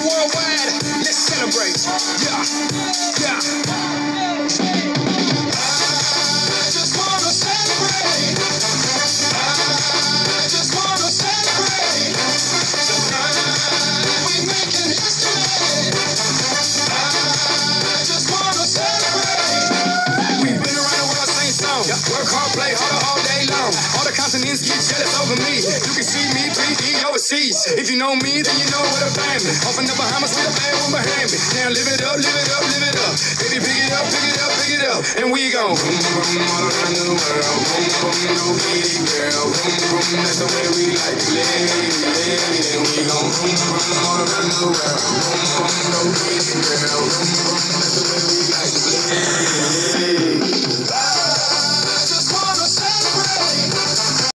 worldwide. Let's celebrate. Yeah, yeah. I just wanna celebrate. I just wanna celebrate. Tonight we making history. I just wanna celebrate. We've been around the world, same song. Work hard, play harder all day long. All the continents get jealous over me. You can see me 3D overseas. If you know me, then you know what I'm family. Off in the Bahamas with a bad one behind me. Now live it up, live it up, live it up. Baby, pick it up, pick it up, pick it up. And we gon' boom, boom, all around the world. Boom, boom, no kitty girl. Boom, boom, that's the way we like to live. And we gon' boom, boom, all around the world. Boom, boom, no kitty